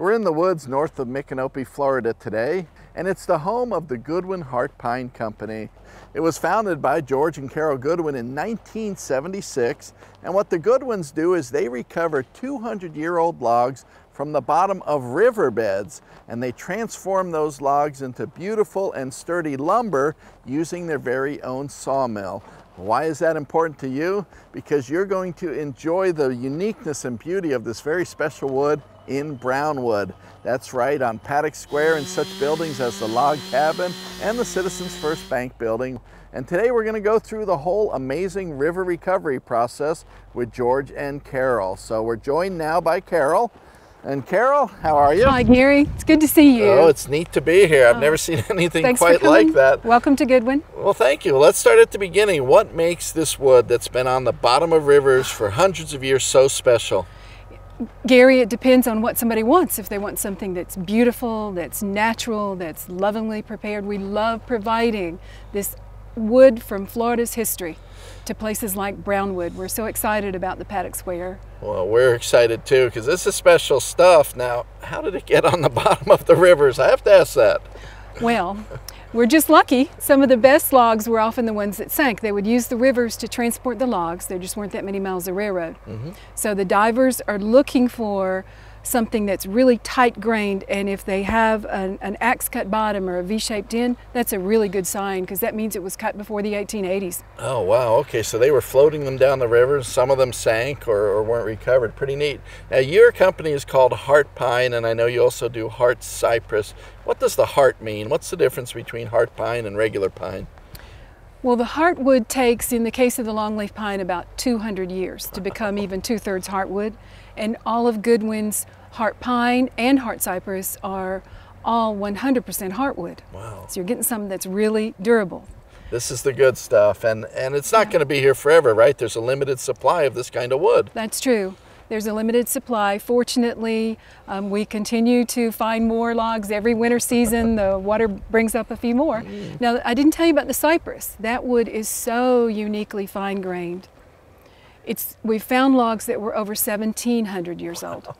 We're in the woods north of Micanopy, Florida today, and it's the home of the Goodwin Heart Pine Company. It was founded by George and Carol Goodwin in 1976, and what the Goodwins do is they recover 200-year-old logs from the bottom of riverbeds, and they transform those logs into beautiful and sturdy lumber using their very own sawmill. Why is that important to you? Because you're going to enjoy the uniqueness and beauty of this very special wood in Brownwood. That's right, on Paddock Square in such buildings as the Log Cabin and the Citizens First Bank building. And today we're gonna go through the whole amazing river recovery process with George and Carol. So we're joined now by Carol. And Carol, how are you? Hi, Gary. It's good to see you. Oh, it's neat to be here. I've oh. never seen anything quite like that. Welcome to Goodwin. Well, thank you. Let's start at the beginning. What makes this wood that's been on the bottom of rivers for hundreds of years so special? Gary, it depends on what somebody wants. If they want something that's beautiful, that's natural, that's lovingly prepared, we love providing this wood from Florida's history to places like Brownwood. We're so excited about the Paddock Square. Well, we're excited too because this is special stuff. Now, how did it get on the bottom of the rivers? I have to ask that. Well, we're just lucky. Some of the best logs were often the ones that sank. They would use the rivers to transport the logs. There just weren't that many miles of railroad. Mm -hmm. So the divers are looking for something that's really tight grained and if they have an, an axe cut bottom or a V-shaped end, that's a really good sign because that means it was cut before the 1880s. Oh wow, okay, so they were floating them down the river, some of them sank or, or weren't recovered, pretty neat. Now your company is called Heart Pine and I know you also do Heart Cypress. What does the heart mean? What's the difference between heart pine and regular pine? Well, the heartwood takes, in the case of the longleaf pine, about 200 years to become even two-thirds heartwood. And all of Goodwin's heart pine and heart cypress are all 100% heartwood. Wow. So you're getting something that's really durable. This is the good stuff. And, and it's not yeah. going to be here forever, right? There's a limited supply of this kind of wood. That's true. There's a limited supply. Fortunately, um, we continue to find more logs every winter season. The water brings up a few more. Mm. Now, I didn't tell you about the cypress. That wood is so uniquely fine grained. It's, we found logs that were over 1,700 years old.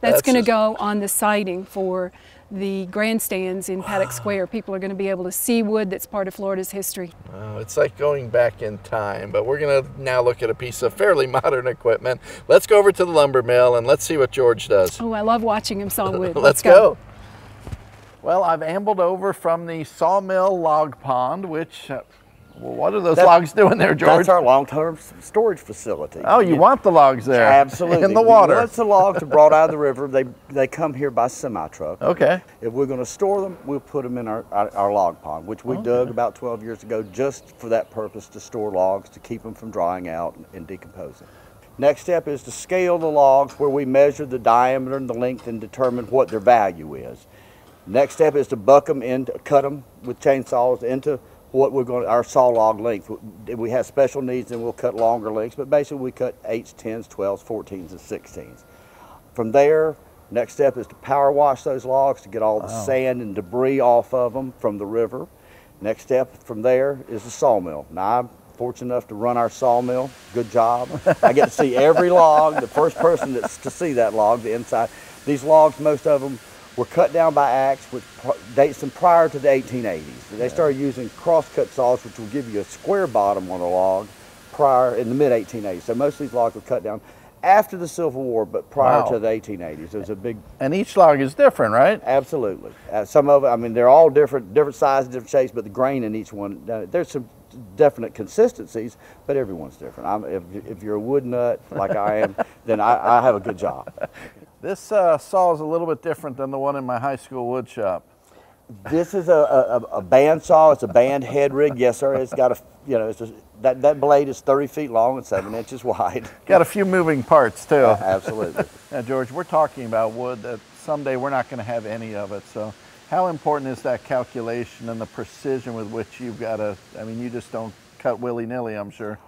That's, That's going to go on the siding for the grandstands in Paddock Square. People are going to be able to see wood that's part of Florida's history. Oh, it's like going back in time, but we're going to now look at a piece of fairly modern equipment. Let's go over to the lumber mill and let's see what George does. Oh, I love watching him saw wood. let's, let's go. go. Well, I've ambled over from the sawmill log pond, which uh, well, what are those logs doing there, George? That's our long-term storage facility. Oh, you, want the logs there? Absolutely. In the water. Once the logs are brought out of the river, they they come here by semi-truck. Okay. If we're going to store them, we'll put them in our, our, our log pond, which we okay. dug about 12 years ago just for that purpose, to store logs, to keep them from drying out and decomposing. Next step is to scale the logs where we measure the diameter and the length and determine what their value is. Next step is to buck them and cut them with chainsaws into what we're going to, our saw log length. If we have special needs, then we'll cut longer lengths, but basically we cut 8s, 10s, 12s, 14s, and 16s. From there, next step is to power wash those logs to get all the wow. sand and debris off of them from the river. Next step from there is the sawmill. Now, I'm fortunate enough to run our sawmill. Good job. I get to see every log, the first person that's to see that log, the inside. These logs, most of them were cut down by axe, which dates them prior to the 1880s. They started using crosscut saws, which will give you a square bottom on a log, prior in the mid 1880s. So most of these logs were cut down after the Civil War, but prior wow. to the 1880s. It was a big. And each log is different, right? Absolutely. Uh, some of, them, I mean, they're all different, different sizes, different shapes, but the grain in each one, uh, there's some definite consistencies, but everyone's different. I'm, if, if you're a wood nut like I am, then I, I have a good job. This uh, saw is a little bit different than the one in my high school wood shop. This is a, a, a band saw. It's a band head rig. Yes, sir. It's got a, you know, it's a, that, that blade is 30 feet long and seven inches wide. Got a few moving parts too. Uh, absolutely. now, George, we're talking about wood that someday we're not going to have any of it. So how important is that calculation and the precision with which you've got to, I mean, you just don't cut willy-nilly, I'm sure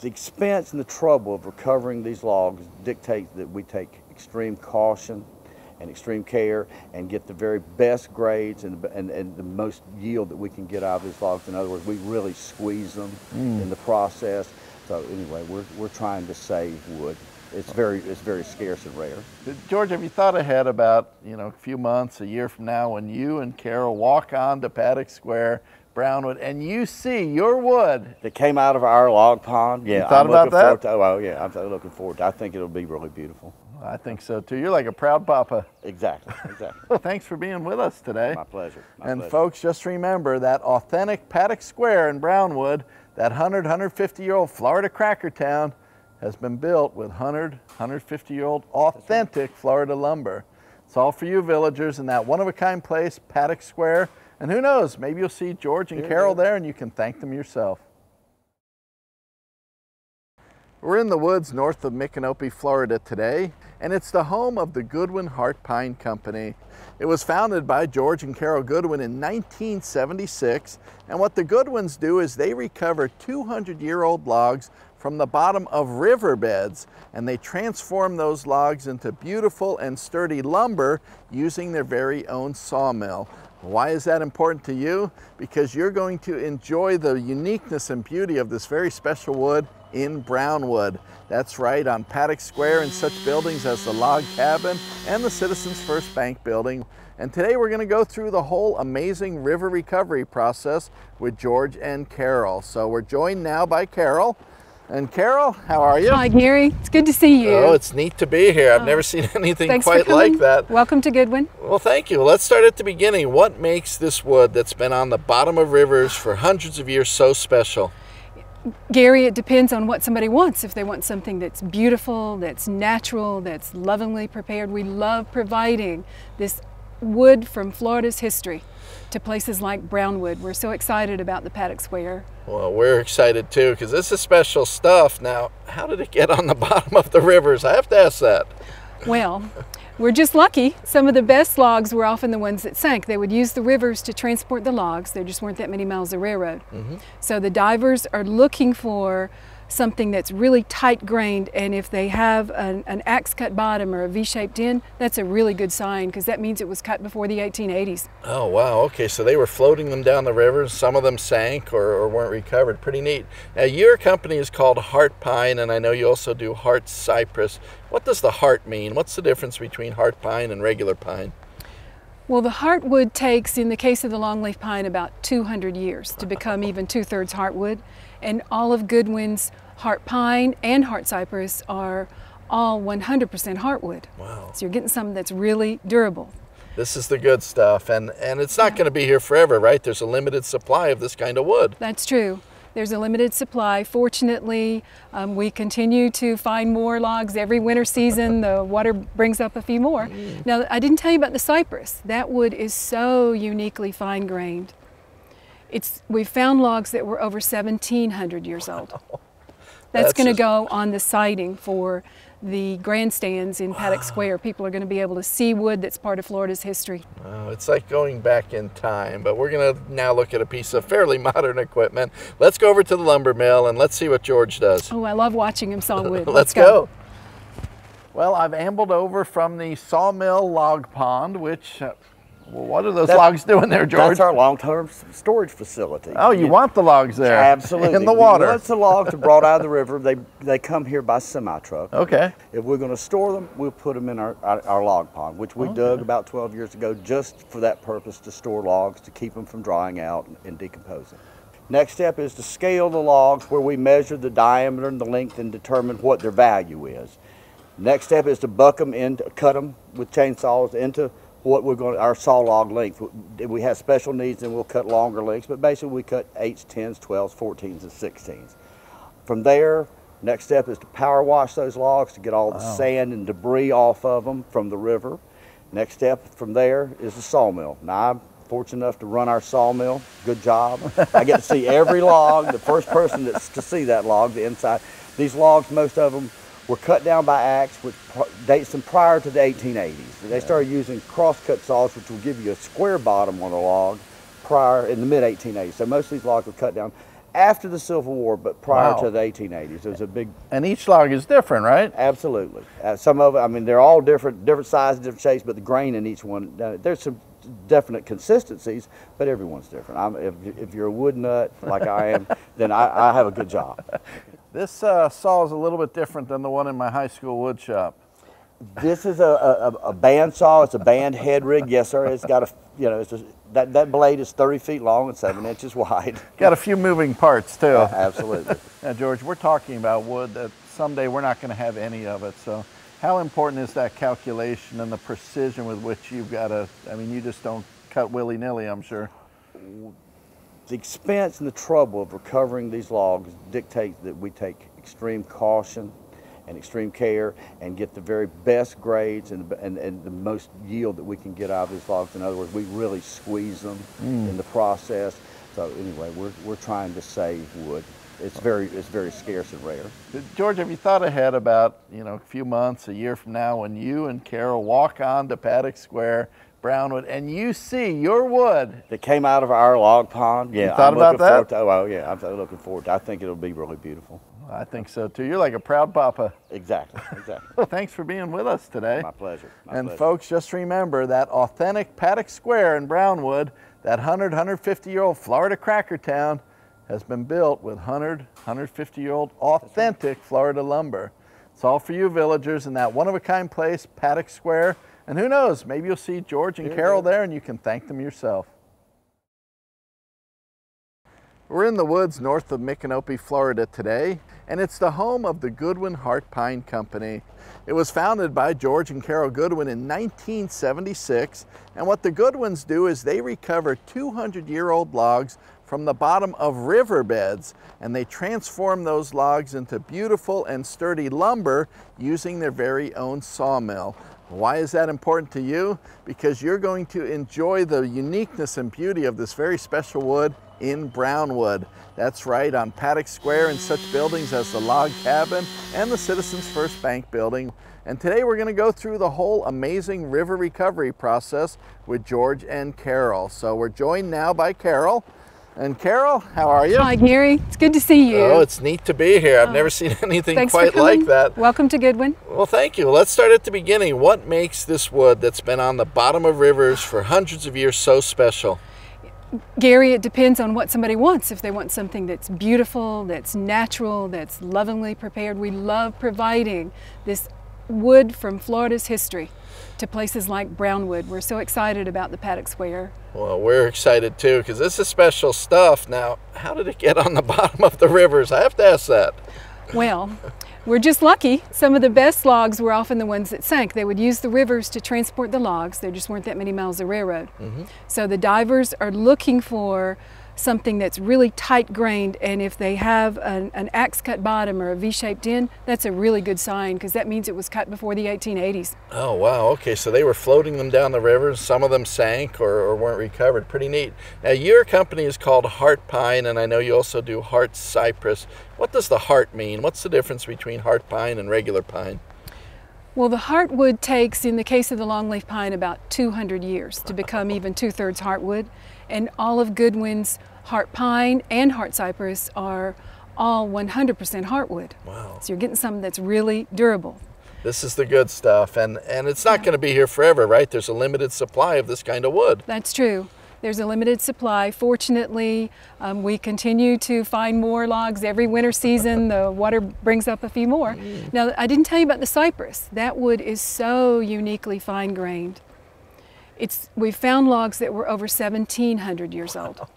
the expense and the trouble of recovering these logs dictates that we take extreme caution and extreme care and get the very best grades and, and, and the most yield that we can get out of these logs. In other words, we really squeeze them mm. in the process. So anyway, we're, we're trying to save wood. It's very it's very scarce and rare. George, have you thought ahead about, you know, a few months, a year from now when you and Carol walk on to Paddock Square, Brownwood, and you see your wood? That came out of our log pond. Yeah, thought I'm about looking that? forward to- oh, yeah, I'm looking forward. To, I think it'll be really beautiful. I think so too. You're like a proud papa. Exactly, exactly. Well, thanks for being with us today. My pleasure. my and pleasure. folks, just remember that authentic Paddock Square in Brownwood, that 100, 150 year old Florida cracker town, has been built with 100, 150 year old authentic Florida lumber. It's all for you villagers in that one of a kind place, Paddock Square. And who knows, maybe you'll see George and Carol here. there and you can thank them yourself. We're in the woods north of Micanopy, Florida today, and it's the home of the Goodwin Heart Pine Company. It was founded by George and Carol Goodwin in 1976, and what the Goodwins do is they recover 200-year-old logs from the bottom of riverbeds, and they transform those logs into beautiful and sturdy lumber using their very own sawmill. Why is that important to you? Because you're going to enjoy the uniqueness and beauty of this very special wood in Brownwood. That's right, on Paddock Square in such buildings as the Log Cabin and the Citizens First Bank building. And today we're going to go through the whole amazing river recovery process with George and Carol. So we're joined now by Carol. And Carol, how are you? Hi, Gary. It's good to see you. Oh, it's neat to be here. I've never oh. seen anything Thanks quite like that. Welcome to Goodwin. Well, thank you. Let's start at the beginning. What makes this wood that's been on the bottom of rivers for hundreds of years so special? Gary, it depends on what somebody wants. If they want something that's beautiful, that's natural, that's lovingly prepared, we love providing this wood from Florida's history to places like Brownwood. We're so excited about the Paddock Square. Well, we're excited too because this is special stuff. Now, how did it get on the bottom of the rivers? I have to ask that. Well, we're just lucky. Some of the best logs were often the ones that sank. They would use the rivers to transport the logs. There just weren't that many miles of railroad. Mm-hmm. So the divers are looking for something that's really tight grained and if they have an, an axe cut bottom or a V-shaped end, that's a really good sign because that means it was cut before the 1880s. Oh, wow. Okay, so they were floating them down the rivers. Some of them sank or, or weren't recovered. Pretty neat. Now, your company is called Heart Pine, and I know you also do Heart Cypress. What does the heart mean? What's the difference between heart pine and regular pine? Well, the heartwood takes, in the case of the longleaf pine, about 200 years to become even two-thirds heartwood. And all of Goodwin's heart pine and heart cypress are all 100% heartwood. Wow. So you're getting something that's really durable. This is the good stuff, and, and it's not going to be here forever, right? There's a limited supply of this kind of wood. That's true. There's a limited supply. Fortunately, um, we continue to find more logs every winter season. The water brings up a few more. Now, I didn't tell you about the cypress. That wood is so uniquely fine grained. It's, we found logs that were over 1,700 years old. That's, That's going to go on the siding for the grandstands in Paddock Square. People are going to be able to see wood that's part of Florida's history. Oh, it's like going back in time, but we're going to now look at a piece of fairly modern equipment. Let's go over to the lumber mill and let's see what George does. Oh, I love watching him saw wood. Let's go. Well, I've ambled over from the sawmill log pond, which, uh, well, what are those logs doing there, George? That's our long-term storage facility. oh, you want the logs there? Absolutely. In the water. Once the logs are brought out of the river, they, they come here by semi-truck. Okay. If we're going to store them, we'll put them in our, our, our log pond, which we dug about 12 years ago just for that purpose, to store logs, to keep them from drying out and, and decomposing. Next step is to scale the logs where we measure the diameter and the length and determine what their value is. Next step is to buck them in, cut them with chainsaws into what we're going, to, our saw log length. We have special needs, then we'll cut longer lengths, but basically we cut 8s, 10s, 12s, 14s, and 16s. From there, next step is to power wash those logs to get all the sand and debris off of them from the river. Next step from there is the sawmill. Now, I'm fortunate enough to run our sawmill. Good job. I get to see every log, the first person that's to see that log, the inside. These logs, most of them were cut down by axe, which pr- dates them prior to the 1880s. They started using crosscut saws, which will give you a square bottom on a log prior in the mid 1880s. So most of these logs were cut down after the Civil War, but prior Wow. to the 1880s. It was a big, And each log is different, right? absolutely. Uh, some of it, I mean, they're all different, different sizes, different shapes, but the grain in each one, uh, there's some definite consistencies, but everyone's different. I'm, if, if you're a wood nut like I am, then I, I have a good job. This uh, saw is a little bit different than the one in my high school wood shop. This is a, a, a band saw. It's a band head rig. Yes, sir. It's got a, you know, it's a, that, that blade is 30 feet long and seven inches wide. Got a few moving parts too. Absolutely. now, George, we're talking about wood that someday we're not going to have any of it. So, how important is that calculation and the precision with which you've got to? I mean, you just don't cut willy nilly, I'm sure. The expense and the trouble of recovering these logs dictates that we take extreme caution and extreme care and get the very best grades and, and, and the most yield that we can get out of these logs. In other words, we really squeeze them mm. in the process. So anyway, we're, we're trying to save wood. It's very, it's very scarce and rare. George, have you thought ahead about, you know, a few months, a year from now when you and Carol walk on to Paddock Square Brownwood, and you see your wood that came out of our log pond. Yeah, you thought I'm about that? To, oh, yeah, I'm looking forward to. I think it'll be really beautiful. I think so too. You're like a proud papa. Exactly, exactly. well, thanks for being with us today. My pleasure. My and pleasure. folks, just remember that authentic Paddock Square in Brownwood, that 100, 150 year old Florida cracker town, has been built with 100, 150 year old authentic right. Florida lumber. It's all for you villagers in that one of a kind place, Paddock Square. And who knows, maybe you'll see George and Carol there and you can thank them yourself. We're in the woods north of Micanopy, Florida today, and it's the home of the Goodwin Heart Pine Company. It was founded by George and Carol Goodwin in 1976, and what the Goodwins do is they recover 200-year-old logs from the bottom of riverbeds, and they transform those logs into beautiful and sturdy lumber using their very own sawmill. Why is that important to you? Because you're going to enjoy the uniqueness and beauty of this very special wood in Brownwood. That's right, on Paddock Square in such buildings as the Log Cabin and the Citizens First Bank building. And today we're going to go through the whole amazing river recovery process with George and Carol. So we're joined now by Carol. And Carol, how are you? Hi, Gary. It's good to see you. Oh, it's neat to be here. I've oh. never seen anything quite like that. Welcome to Goodwin. Well, thank you. Let's start at the beginning. What makes this wood that's been on the bottom of rivers for hundreds of years so special? Gary, it depends on what somebody wants. If they want something that's beautiful, that's natural, that's lovingly prepared, we love providing this wood from Florida's history to places like Brownwood. We're so excited about the Paddock Square. Well, we're excited too because this is special stuff. Now, how did it get on the bottom of the rivers? I have to ask that. Well, we're just lucky. Some of the best logs were often the ones that sank. They would use the rivers to transport the logs. There just weren't that many miles of railroad. Mm -hmm. So the divers are looking for something that's really tight grained and if they have an, an axe cut bottom or a V-shaped end, that's a really good sign because that means it was cut before the 1880s. Oh wow, okay, so they were floating them down the river, some of them sank or, or weren't recovered, pretty neat. Now your company is called Heart Pine and I know you also do Heart Cypress. What does the heart mean? What's the difference between heart pine and regular pine? Well, the heartwood takes, in the case of the longleaf pine, about 200 years to become even two-thirds heartwood. And all of Goodwin's heart pine and heart cypress are all 100% heartwood. Wow. So you're getting something that's really durable. This is the good stuff, and, and it's not yeah. going to be here forever, right? There's a limited supply of this kind of wood. That's true. There's a limited supply. Fortunately, um, we continue to find more logs every winter season. the water brings up a few more. Mm. Now, I didn't tell you about the cypress. That wood is so uniquely fine grained. It's, we found logs that were over 1,700 years old.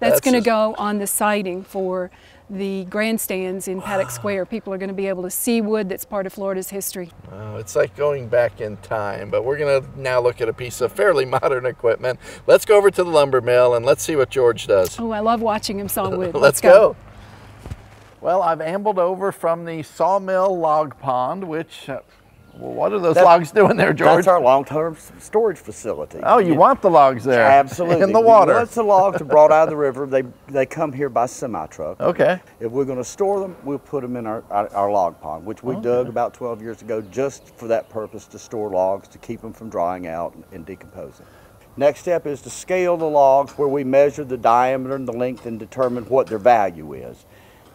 That's, That's going to go on the siding for the grandstands in wow. Paddock Square. People are going to be able to see wood that's part of Florida's history. Wow, it's like going back in time, but we're going to now look at a piece of fairly modern equipment. Let's go over to the lumber mill and let's see what George does. Oh, I love watching him saw wood. let's, let's go. go. Well, I've ambled over from the sawmill log pond, which uh, well, what are those that, logs doing there, George? That's our long-term storage facility. Oh, you yeah. want the logs there? Absolutely. In the water. Once the logs are brought out of the river, they they come here by semi-truck. Okay. If we're going to store them, we'll put them in our, our, our log pond, which we okay. dug about 12 years ago just for that purpose, to store logs, to keep them from drying out and decomposing. Next step is to scale the logs where we measure the diameter and the length and determine what their value is.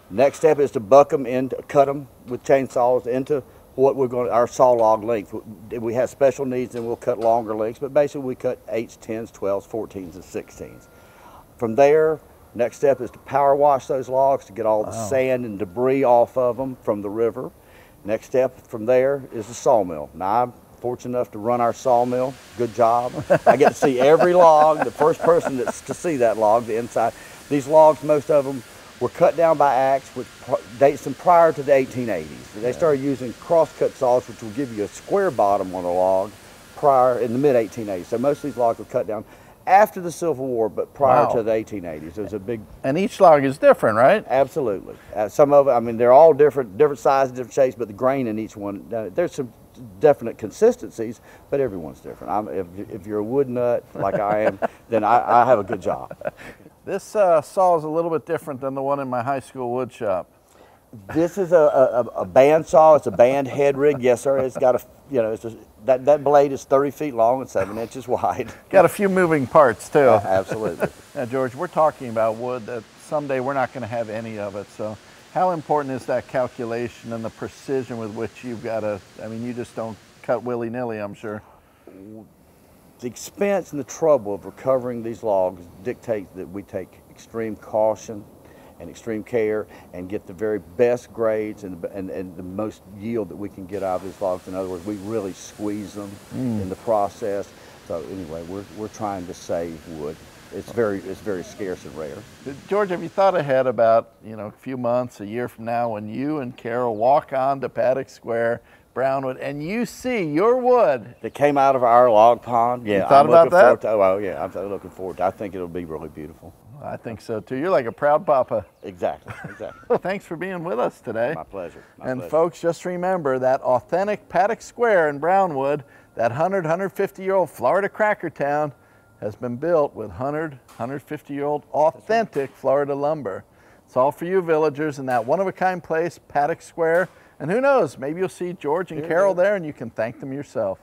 Next step is to buck them into, cut them with chainsaws into what we're going to, our saw log length. We have special needs and we'll cut longer lengths, but basically we cut 8s, 10s, 12s, 14s, and 16s. From there, Next step is to power wash those logs to get all the sand and debris off of them from the river. Next step from there is the sawmill. Now I'm fortunate enough to run our sawmill. Good job. I get to see every log. The first person that's to see that log, the inside. These logs, most of them were cut down by axe, which dates them prior to the 1880s. They started using crosscut saws, which will give you a square bottom on a log, prior in the mid 1880s. So most of these logs were cut down after the Civil War, but prior Wow. to the 1880s. It was a big And each log is different, right? Absolutely. Uh, some of it, I mean, they're all different, different sizes, different shapes, but the grain in each one, uh, there's some definite consistencies, but everyone's different. I'm, if, if you're a wood nut like I am, then I, I have a good job. This uh, saw is a little bit different than the one in my high school wood shop. This is a, a, a band saw. It's a band head rig. Yes, sir. It's got a, you know, it's a, that, that blade is 30 feet long and seven inches wide. Got a few moving parts too. Absolutely. Now, George, we're talking about wood that someday we're not going to have any of it. So, how important is that calculation and the precision with which you've got to? I mean, you just don't cut willy nilly, I'm sure. The expense and the trouble of recovering these logs dictates that we take extreme caution and extreme care and get the very best grades and, and, and the most yield that we can get out of these logs. In other words, we really squeeze them mm. in the process. So anyway, we're, we're trying to save wood. It's very, it's very scarce and rare. George, have you thought ahead about, you know, a few months, a year from now, when you and Carol walk on to Paddock Square, Brownwood, and you see your wood? That came out of our log pond. Yeah, thought I'm about looking forward that? to. Oh, yeah, I'm looking forward to. I think it'll be really beautiful. I think so too. You're like a proud papa. Exactly, exactly. Well, thanks for being with us today. My pleasure. My and pleasure. folks, just remember that authentic Paddock Square in Brownwood, that 100, 150 year old Florida cracker town, has been built with 100, 150 year old authentic Florida lumber. It's all for you villagers in that one of a kind place, Paddock Square. And who knows, maybe you'll see George and Carol here. there and you can thank them yourself.